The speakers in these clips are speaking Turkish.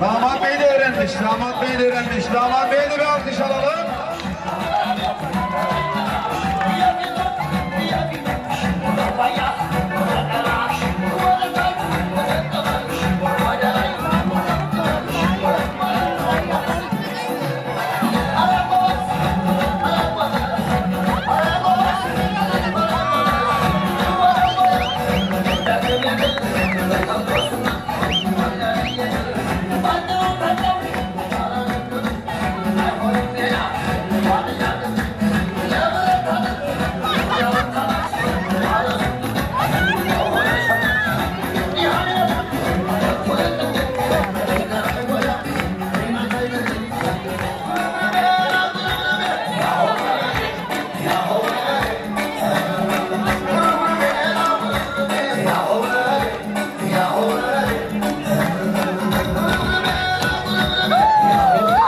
Damat Bey de öğrenmiş. Damat Bey de öğrenmiş. Damat Bey de bir alkış alalım.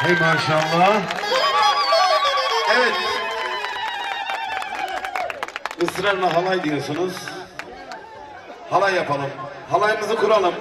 Hey maşallah. Evet. Israrla halay diyorsunuz. Halay yapalım. Halayımızı kuralım.